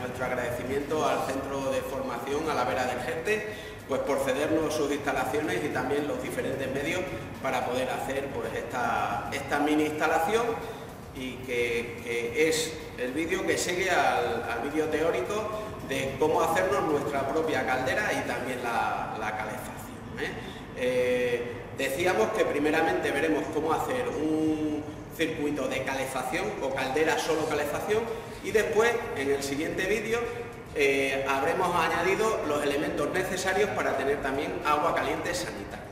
nuestro agradecimiento al Centro de Formación a la Vera del Gente, pues por cedernos sus instalaciones y también los diferentes medios para poder hacer pues, esta, esta mini instalación y que, es el vídeo que sigue al, vídeo teórico de cómo hacernos nuestra propia caldera y también la, calefacción. ¿eh? Eh, decíamos que primeramente veremos cómo hacer un circuito de calefacción o caldera solo calefacción y después en el siguiente vídeo eh, habremos añadido los elementos necesarios para tener también agua caliente sanitaria.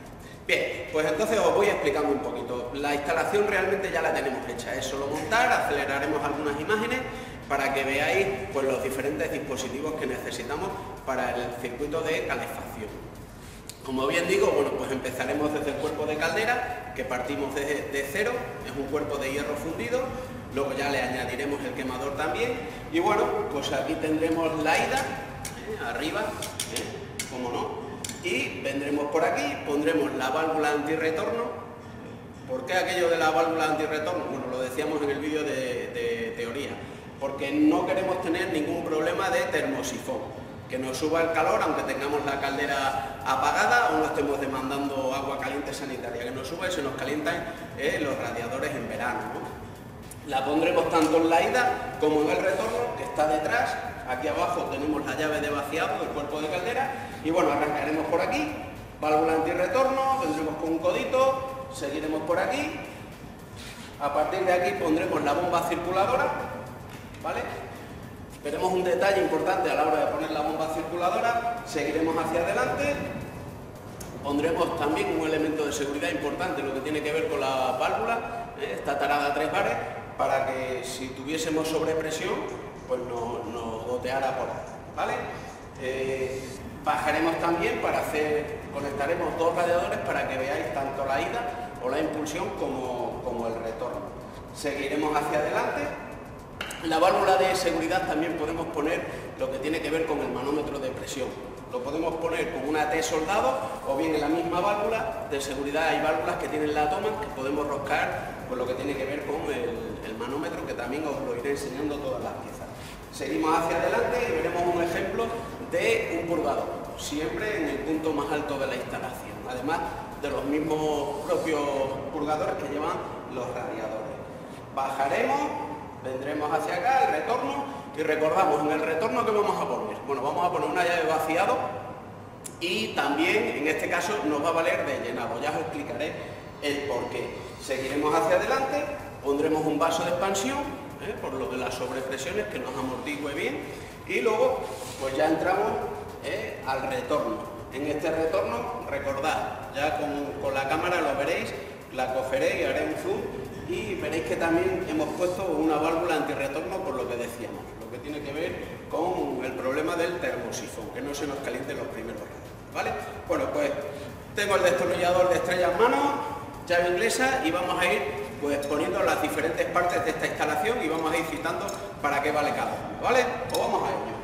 Bien, pues entonces os voy explicando un poquito. La instalación realmente ya la tenemos hecha, es solo montar, aceleraremos algunas imágenes para que veáis pues, los diferentes dispositivos que necesitamos para el circuito de calefacción. Como bien digo, bueno, pues empezaremos desde el cuerpo de caldera, que partimos de, cero, es un cuerpo de hierro fundido, luego ya le añadiremos el quemador también, y bueno, pues aquí tendremos la ida, ¿eh? arriba, ¿eh? como no, y vendremos por aquí, pondremos la válvula antirretorno. ¿Por qué aquello de la válvula antirretorno? Bueno, lo decíamos en el vídeo de, teoría, porque no queremos tener ningún problema de termosifón que nos suba el calor aunque tengamos la caldera apagada o no estemos demandando agua caliente sanitaria, que nos suba y se nos calientan eh, los radiadores en verano. La pondremos tanto en la ida como en el retorno, que está detrás. Aquí abajo tenemos la llave de vaciado del cuerpo de caldera y bueno, arrancaremos por aquí, válvula antirretorno, vendremos con un codito, seguiremos por aquí, a partir de aquí pondremos la bomba circuladora, ¿vale? Veremos un detalle importante a la hora de poner la bomba circuladora, seguiremos hacia adelante, pondremos también un elemento de seguridad importante, lo que tiene que ver con la válvula, ¿eh? esta tarada a tres bares, para que si tuviésemos sobrepresión, pues nos, nos goteara por ahí. Eh, bajaremos también para hacer, conectaremos dos radiadores para que veáis tanto la ida o la impulsión como, como el retorno. Seguiremos hacia adelante, la válvula de seguridad también podemos poner lo que tiene que ver con el manómetro de presión. Lo podemos poner con una T soldado o bien en la misma válvula de seguridad hay válvulas que tienen la toma que podemos roscar con lo que tiene que ver con el, manómetro que también os lo iré enseñando todas las piezas. Seguimos hacia adelante y veremos un ejemplo de un purgador, siempre en el punto más alto de la instalación, además de los mismos propios purgadores que llevan los radiadores. Bajaremos vendremos hacia acá, el retorno, y recordamos, en el retorno que vamos a poner, bueno, vamos a poner una llave vaciado y también en este caso nos va a valer de llenado, ya os explicaré el por qué. Seguiremos hacia adelante, pondremos un vaso de expansión, ¿eh? por lo de las sobrepresiones que nos amortigue bien, y luego pues ya entramos ¿eh? al retorno. En este retorno, recordad, ya con la cámara lo veréis, la cogeré y haré un zoom y veréis que también hemos puesto una válvula antirretorno por lo que decíamos, lo que tiene que ver con el problema del termosifón, que no se nos caliente los primeros ratos, ¿vale? Bueno, pues tengo el destornillador de estrella en mano, llave inglesa y vamos a ir pues poniendo las diferentes partes de esta instalación y vamos a ir citando para qué vale cada uno, ¿vale? Pues vamos a ello.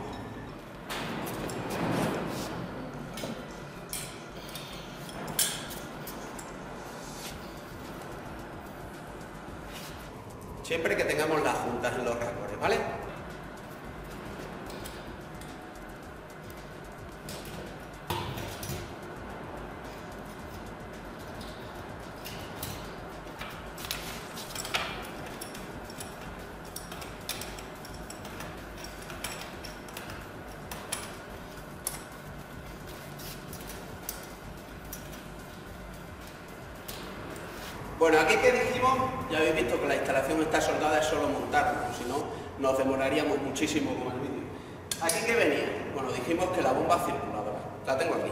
Siempre que tengamos las juntas en los rangos, ¿vale? Bueno, aquí que dijimos, ya habéis visto que la instalación está soldada, es solo montarlo, si no nos demoraríamos muchísimo con el vídeo. ¿Aquí qué venía? Bueno, dijimos que la bomba circuladora, la tengo aquí.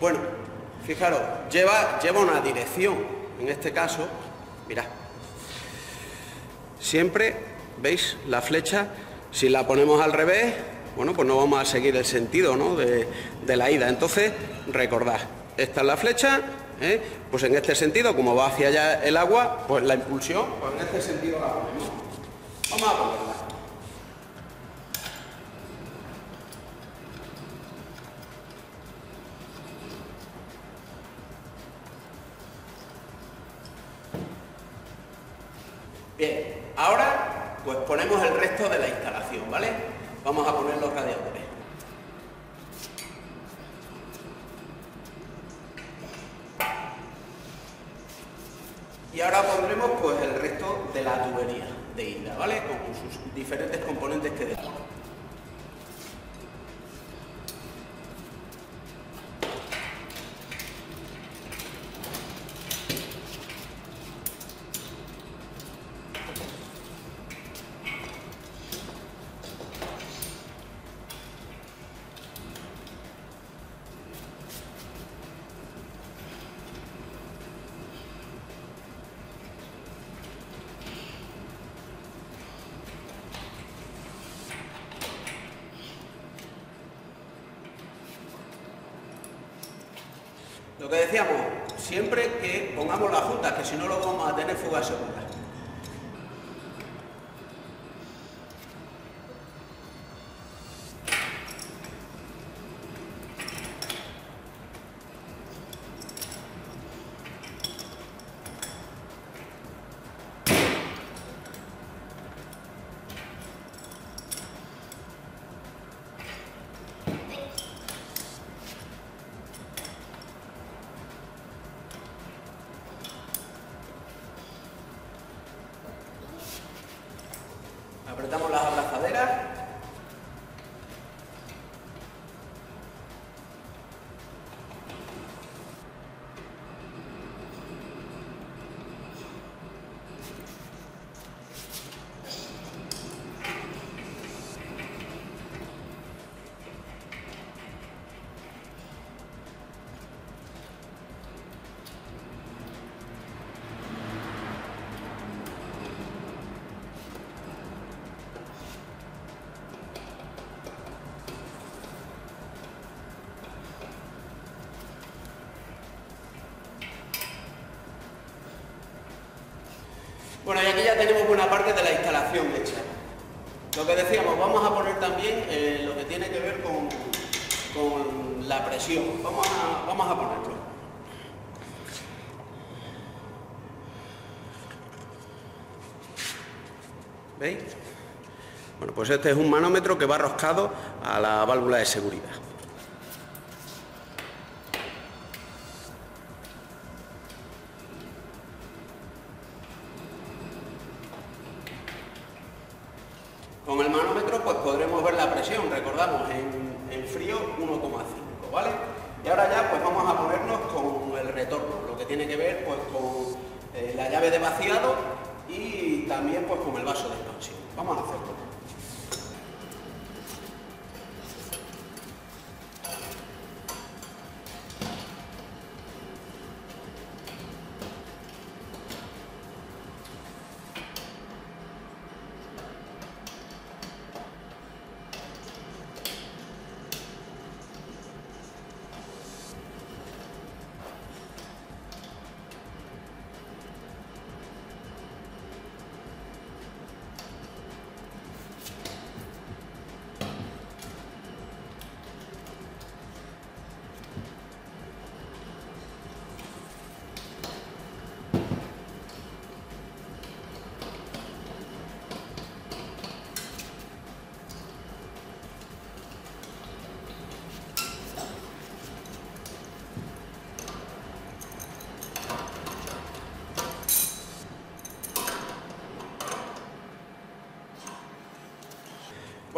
Bueno, fijaros, lleva, lleva una dirección, en este caso, mirad, siempre, ¿veis? La flecha, si la ponemos al revés, bueno, pues no vamos a seguir el sentido ¿no? de, la ida. Entonces, recordad, esta es la flecha, ¿eh? pues en este sentido, como va hacia allá el agua, pues la impulsión, pues en este sentido la ponemos. Vamos a ponerla. Bien, ahora pues ponemos el resto de la instalación, ¿vale? Vamos a poner los radiadores. Y ahora pondremos pues el resto de la tubería de isla, ¿vale? Con sus diferentes componentes que dejamos. Lo que decíamos, siempre que pongamos las juntas, que si no lo vamos a tener fuga segura. Apretamos las abrazaderas. Tenemos buena parte de la instalación hecha. Lo que decíamos, vamos a poner también eh, lo que tiene que ver con, con la presión. Vamos a, vamos a ponerlo. ¿Veis? Bueno, pues este es un manómetro que va roscado a la válvula de seguridad. Tiene que ver pues con eh, la llave de vaciado y también pues con el vaso de expansión. Vamos a hacerlo.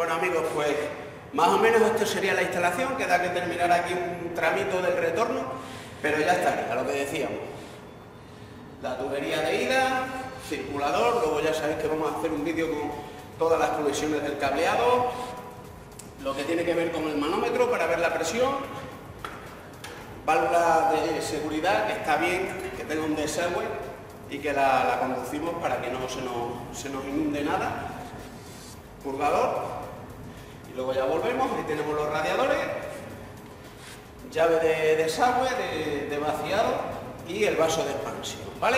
Bueno amigos, pues más o menos esto sería la instalación, queda que terminar aquí un tramito del retorno, pero ya estaría, lo que decíamos. La tubería de ida, circulador, luego ya sabéis que vamos a hacer un vídeo con todas las conexiones del cableado, lo que tiene que ver con el manómetro para ver la presión, válvula de seguridad que está bien, que tenga un desagüe y que la, la conducimos para que no se nos, se nos inunde nada, purgador luego ya volvemos, ahí tenemos los radiadores, llave de desagüe, de, vaciado y el vaso de expansión, ¿vale?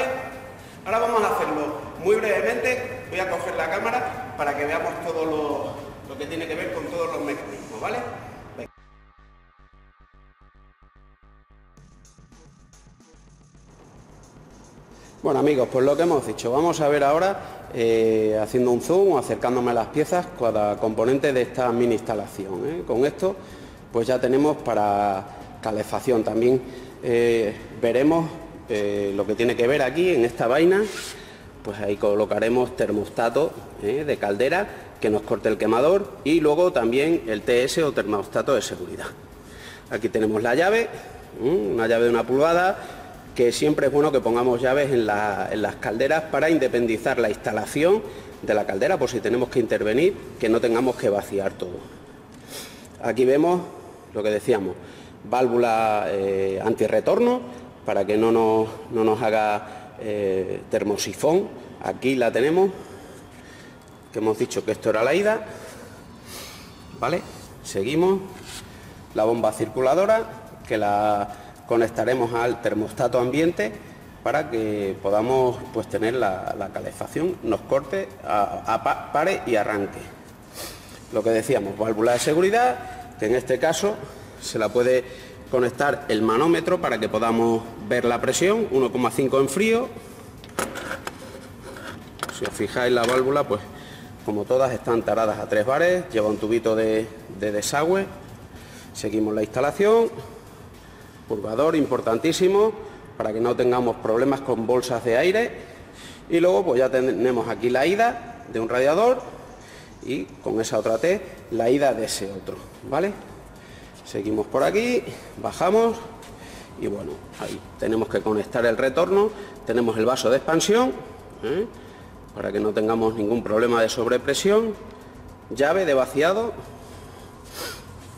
Ahora vamos a hacerlo muy brevemente, voy a coger la cámara para que veamos todo lo, lo que tiene que ver con todos los mecanismos, ¿vale? Bueno amigos, pues lo que hemos dicho, vamos a ver ahora eh, haciendo un zoom o acercándome a las piezas cada componente de esta mini instalación. ¿eh? Con esto pues ya tenemos para calefacción también eh, veremos lo que tiene que ver aquí en esta vaina pues ahí colocaremos termostato de caldera que nos corte el quemador y luego también el TS o termostato de seguridad aquí tenemos la llave una llave de una pulgada que siempre es bueno que pongamos llaves en, las calderas para independizar la instalación de la caldera por si tenemos que intervenir, que no tengamos que vaciar todo. Aquí vemos lo que decíamos, válvula eh, antirretorno para que no nos, haga eh, termosifón. Aquí la tenemos, que hemos dicho que esto era la ida. ¿Vale? Seguimos. La bomba circuladora, que la conectaremos al termostato ambiente para que podamos pues, tener la, calefacción, nos corte, a, pare y arranque. Lo que decíamos, válvula de seguridad, que en este caso se la puede conectar el manómetro para que podamos ver la presión, 1,5 en frío. Si os fijáis la válvula, pues como todas están taradas a tres bares, lleva un tubito de desagüe. Seguimos la instalación purgador importantísimo para que no tengamos problemas con bolsas de aire y luego pues ya tenemos aquí la ida de un radiador y con esa otra T la ida de ese otro, ¿vale? Seguimos por aquí, bajamos y bueno, ahí tenemos que conectar el retorno, tenemos el vaso de expansión ¿eh? para que no tengamos ningún problema de sobrepresión, llave de vaciado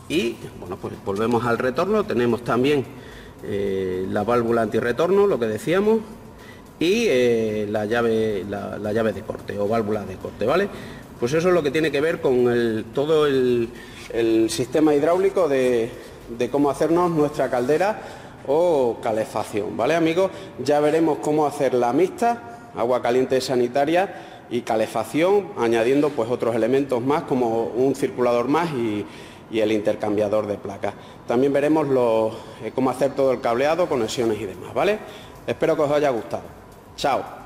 y bueno pues volvemos al retorno, tenemos también eh, la válvula antirretorno, lo que decíamos, y eh, la, llave, la, llave de corte o válvula de corte, ¿vale? Pues eso es lo que tiene que ver con el, todo el, sistema hidráulico de, cómo hacernos nuestra caldera o calefacción, ¿vale amigos? Ya veremos cómo hacer la mixta, agua caliente sanitaria y calefacción, añadiendo pues otros elementos más como un circulador más y, y el intercambiador de placas. También veremos eh, cómo hacer todo el cableado, conexiones y demás, ¿vale? Espero que os haya gustado. Chao.